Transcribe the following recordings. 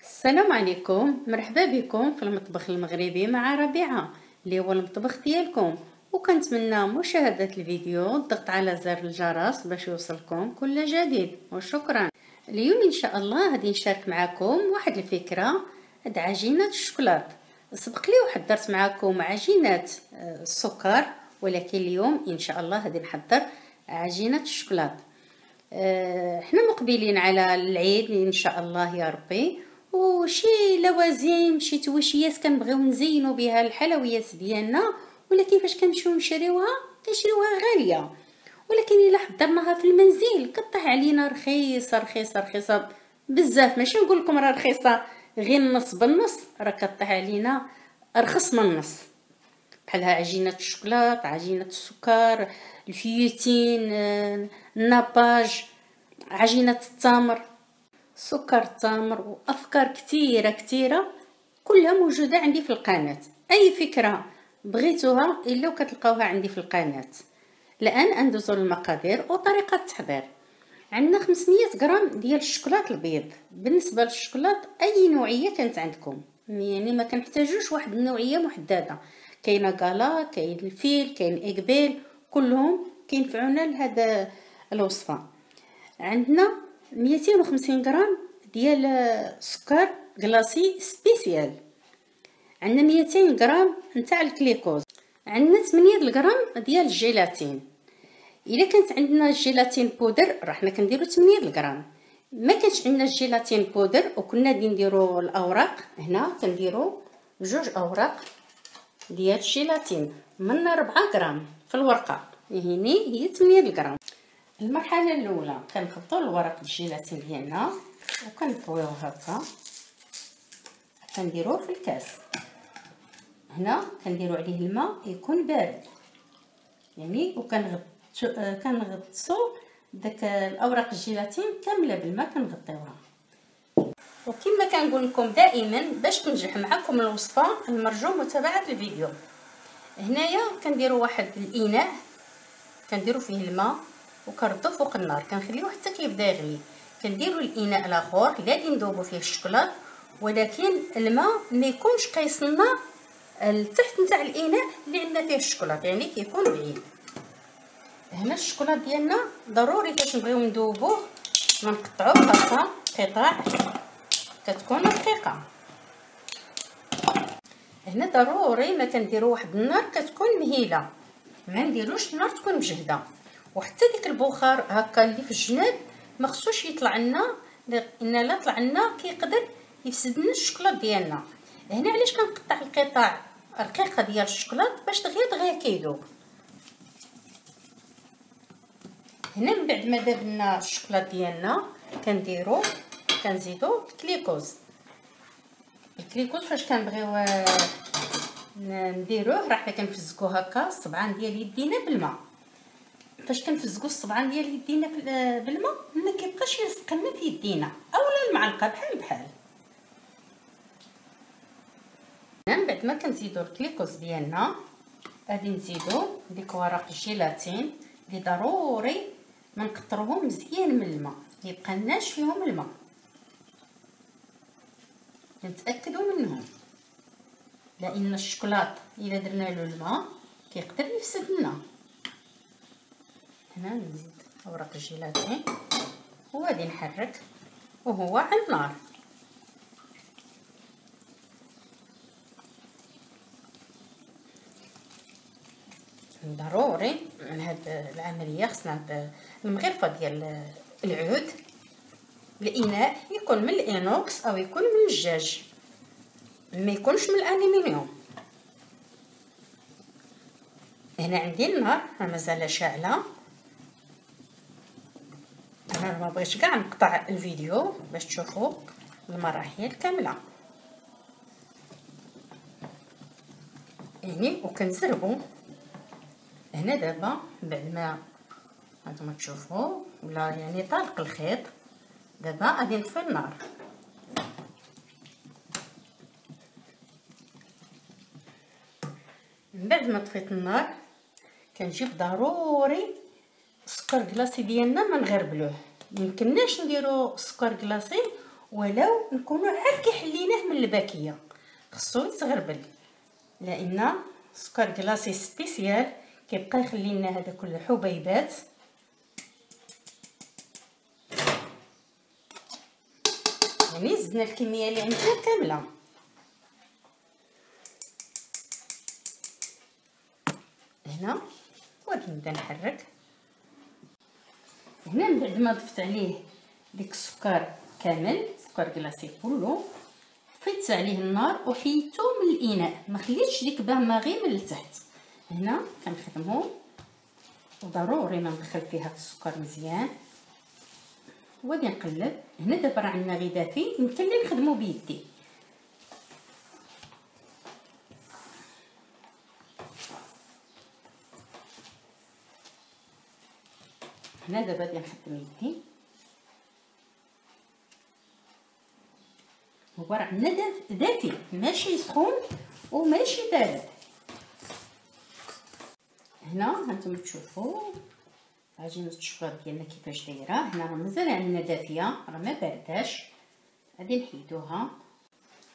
السلام عليكم مرحبا بكم في المطبخ المغربي مع ربيعة اللي هو المطبخ ديالكم. وكنتمنى مشاهدة الفيديو الضغط على زر الجرس باش يوصلكم كل جديد. وشكرا. اليوم إن شاء الله غادي نشارك معكم واحد الفكرة هاد عجينة الشوكولات. سبق لي وحضرت معكم عجينة آه، السكر. ولكن اليوم إن شاء الله غادي نحضر عجينة الشوكولات. آه، حنا مقبلين على العيد إن شاء الله يا ربي. وشي لوازم شي تواشيات كنبغيو نزينو بها الحلويات ديالنا. ولكن فاش كنمشيو نشريوها كنشريوها غالية. ولكن إلا حضرناها في المنزل كطيح علينا رخيصة رخيصة رخيصة. بزاف ماشي نقول لكم راه رخيصة. غير النص بالنص راه كطيح علينا ارخص من النص. بحالها عجينة الشوكولات عجينة السكر الفيوتين الناباج عجينة التمر سكر التمر وأفكار كثيرة كثيرة كلها موجودة عندي في القناة. أي فكرة بغيتوها إلا وكتلقاوها عندي في القناة. الان ندوزو للمقادير وطريقة التحضير. عندنا 500 غرام ديال الشوكولات البيض. بالنسبة للشوكولات أي نوعية كانت عندكم؟ يعني ما كنحتاجوش واحد النوعية محددة. كاينة غالا كاين الفيل كاين اكبيل كلهم كينفعونا لهذا الوصفة. عندنا 250 غرام ديال سكر glacé spécial. عندنا 200 غرام نتاع الكليكوز. عندنا 8 غرام ديال الجيلاتين. إلا كانت عندنا الجيلاتين بودر راه حنا كنديرو 8 غرام ما كانش عندنا الجيلاتين بودر وكنا نديرو الأوراق هنا كنديرو جوج أوراق. ديال الجيلاتين من 4 غرام في الورقة. هنا هي 8 غرام المرحلة الأولى كنخلطوا الورق الجيلاتين ديالنا وكنطويوه هكا. كنديروه في الكاس. هنا كنديروا عليه الماء يكون بارد. يعني وكنغط كنغطسو داك الأوراق الجيلاتين كاملة بالماء كنغطيوها. وكما كنقول لكم دائما باش تنجح معكم الوصفة المرجو متابعة الفيديو. هنايا كنديروا واحد الإناء كنديروا فيه الماء وكنردو فوق النار. كنخليوه حتى كيبدا يغلي. كنديروا الإناء الآخر اللي غادي نذوبوا فيه الشوكولاط ولكن الماء ما يكونش قيصلنا التحت نتاع الإناء اللي عندنا فيه الشوكولاط يعني كيكون بعيد. هنا الشوكولاط ديالنا ضروري فاش نبغيو نذوبوه ما نقطعوه هكا قطع. كتكون رقيقة. هنا ضروري ما كنديروا واحد النار كتكون مهيلة. ما نديروش النار تكون مجهدة. وحتى ديك البخار هكا اللي في الجناب ما خصوش يطلع لنا لأن لا طلع لنا كيقدر يفسد لنا الشوكولاط ديالنا. هنا علاش كنقطع القطع رقيقه ديال الشوكولاط باش دغيا دغيا كيذوب هنا من بعد ما داب لنا الشوكولاط ديالنا كنديرو كنزيدو ال glucose ال glucose فاش كنبغيو نديروه راه حنا كنفزكو هكا الصبعان ديال يدينا بالماء فاش كنفزقوا الصبعان ديال يدينا بالماء ما كيبقاش يلصق لنا في يدينا أولا المعلقة بحال بحال. من بعد ما كنزيدو الكليكوز ديالنا غادي نزيدو ديك ورق الجيلاتين اللي ضروري ما مزيان من الماء يبقى لناش فيهم الماء نتأكدوا منهم. لأن الشوكولاط الا درنا له الماء كيقدر يفسد لنا هنا نزيد أوراق الجيلاتين. وغادي نحرك وهو على النار. ضروري هاد العملية خصنا المغرفة ديال العود. الإناء يكون من الإنوكس أو يكون من الزجاج ما يكونش من الالومنيوم هنا عندي النار مازال شاعلة. أنا ما بغيتش كاع نقطع الفيديو باش تشوفوا المراحل كاملة. يعني وكنزربوا هنا دابا بعد ما هانتوما تشوفوا ولا يعني طالق الخيط. دابا غادي نطفي النار. من بعد ما طفيت النار كنجيب ضروري السكر كلاصي ديالنا ما نغربلوه. يمكنناش نديرو سكر كلاصي ولو نكونو عاد كيحليناه من الباكية. خصو يتغربل لأن سكر كلاصي سبيسيال كيبقى يخلي لنا هذاك الحبيبات يعني زدنا الكمية اللي عندنا كاملة. هنا وغادي نبدأ نحرك. هنا من بعد ما ضفت عليه ديك السكر كامل سكر كلاصي كله طفيت عليه النار وحيدته من الإناء. ما خليتش ديك باماغي من التحت. هنا كنخدمو وضروري ما ندخل فيها السكر مزيان. وغادي نقلب هنا دابا راه عندنا غي دافي يمكن لي نخدمو بيدي. هنا دابا غادي نخدم يدي. هو راه عندنا دافي ماشي سخون وماشي بارد. هنا هانتوما تشوفوا عجينه الشوكولاط ديالنا كيفاش دايره هنا راه مازال عندنا دافيه راه ما بارداش غادي نحيدوها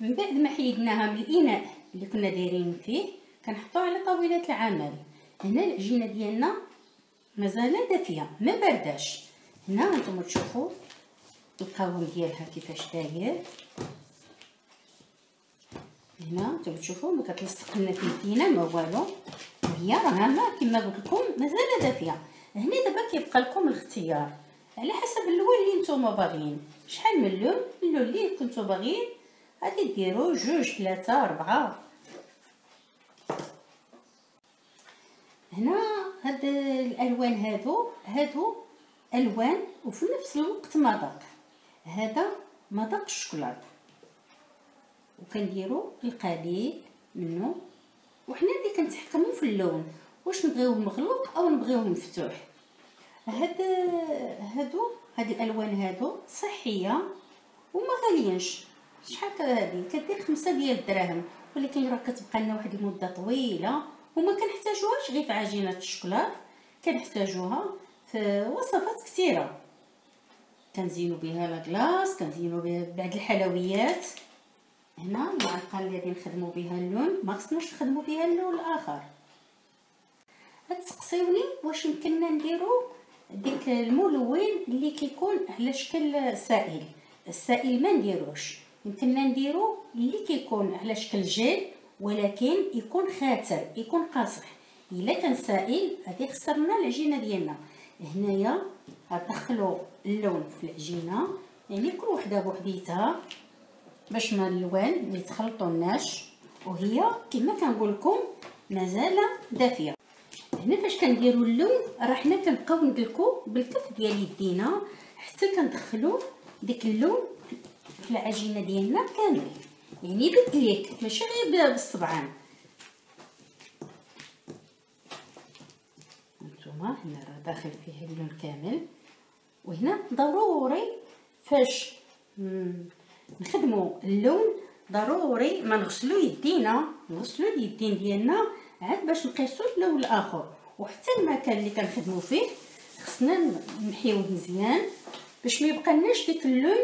من بعد ما حيدناها من الاناء اللي كنا دايرين فيه كنحطوها على طاوله العمل هنا العجينه ديالنا مازال دافيه ما بارداش هنا هانتوما تشوفوا القوام ديالها كيفاش داير هنا نتوما تشوفوا ما كتلصق لنا في يدينا ما والو هي راه ما كما قلت لكم مازال دافيه هنا دابا كيبقى لكم الاختيار. على حسب اللون اللي نتوما باغيين. شحال من اللون اللون اللي كنتو باغيين. غادي ديروا جوج ثلاثة أربعة هنا هاد الألوان هادو هادو ألوان وفي نفس الوقت مذاق. هذا مذاق الشوكولاته وكنديروا القليل منه وحنا اللي كنتحكموا في اللون. واش نبغيوه مغلوق أو نبغيوه مفتوح؟ هاد هادو هاد الألوان هادو صحية وما غاليينش. شحال هادي؟ كدير خمسة ديال الدراهم. ولكن راه كتبقى لنا واحد المدة طويلة وما كنحتاجوهاش غير في عجينة الشوكولات. كنحتاجوها في وصفات كثيرة. كنزينو بها لاكلاص كنزينو بها بعض الحلويات. هنا المعلقه غادي نخدمو بها اللون ما خصناش نخدمو بها اللون الآخر. تسقسيوني واش يمكننا نديرو ديك الملون اللي كيكون على شكل سائل. السائل ما نديروش. يمكننا نديرو اللي كيكون على شكل جيل ولكن يكون خاتر يكون قاصح. إلا كان سائل غادي يخسرنا العجينة ديالنا. هنايا غندخلو اللون في العجينة يعني كل وحدة بوحديتها باش ما الالوان ما يتخلطوناش. وهي كما كنقول لكم مازال دافية. هنا فاش كنديروا اللون راه حنا كنبقاو ندلكو بالكف ديال يدينا حتى كندخلو ديك اللون في العجينة ديالنا كامل. يعني بالكليك ماشي غير بالصبعان. هانتوما هنا راه داخل فيه اللون كامل. وهنا ضروري فاش نخدموا اللون ضروري ما نغسلو يدينا. نغسلو اليدين ديالنا عاد باش نقيسو اللون الآخر. وحتى المكان اللي كنخدموا فيه خصنا نحيوه مزيان باش ما يبقالناش ديك اللون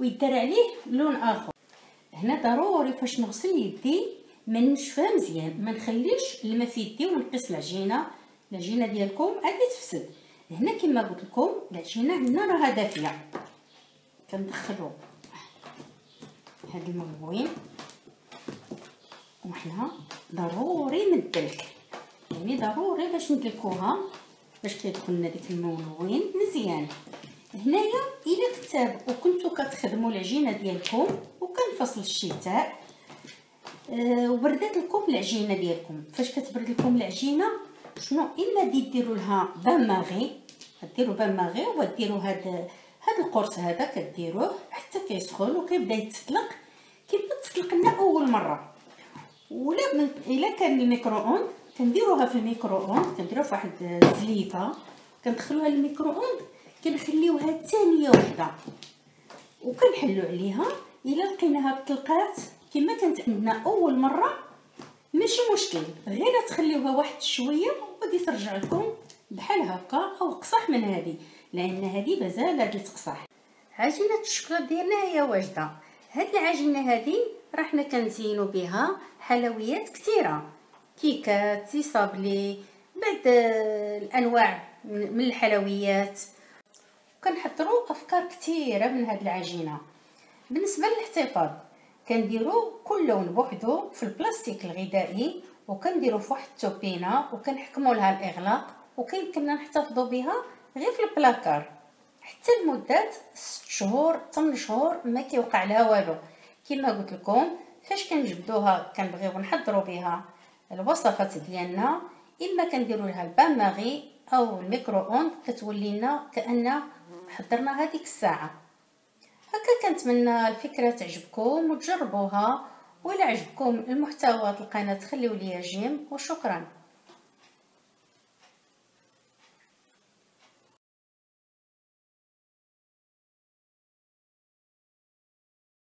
ويدار عليه لون آخر. هنا ضروري فاش نغسل يدي ما نشفها مزيان ما نخليش الماء في يدي ونقيس العجينة العجينة ديالكم غادي تفسد. هنا كما قلت لكم العجينة عندنا راها دافية. كندخلو هاد الملوين وحنا ضروري من الدلك يعني ضروري باش ندلكوها باش كيدخل لنا ديك الملوين مزيان. هنايا إلا كتاب وكنتو كتخدموا العجينة ديالكم وكان فصل الشتاء أه وبردات لكم العجينة ديالكم. فاش كتبرد لكم العجينة شنو؟ الا ديروا لها باماغي ديروا باماغي وديروا هاد هاد القرص هذا كديروه حتى كيسخن وكيبدا يتسلق. كيبدا تسلق لنا أول مرة. ولا إلا كان ال micro-onde كنديروها في ال micro-onde كنديروها في واحد الزليفة كندخلوها لل micro-onde كنخليوها ثانية وحدة. وكنحلو عليها إلا لقيناها طلقات كما كانت عندنا أول مرة ماشي مشكل. غير تخليوها واحد شوية وغادي ترجع لكم بحال هكا أو قصح من هذه لأن هذه مازال هاد تقصح عجينة الشكلاط ديالنا هي واجدة. هاد العجينة هذه راه حنا كنزينوا بها حلويات كثيرة. كيكات صابلي بعد الأنواع من الحلويات. كنحضروا أفكار كثيرة من هاد العجينة. بالنسبة للاحتفاظ كنديروا كل لون بوحدو في البلاستيك الغذائي وكنديروا في واحد التوبينة وكنحكموا لها الإغلاق وكيمكننا نحتفظوا بها غير في البلاكار. حتى لمدة 6 شهور 8 شهور ما كيوقع لها والو. كما قلت لكم فاش كنجبدوها كنبغيو نحضروا بها. الوصفات ديالنا. إما كنديروا لها ال bain-marie أو ال micro-onde كتولي لنا كأن حضرنا هذيك الساعة. هكا كنتمنى الفكرة تعجبكم وتجربوها. ولا عجبكم المحتوى القناه خليوا لي j'aime. وشكرا.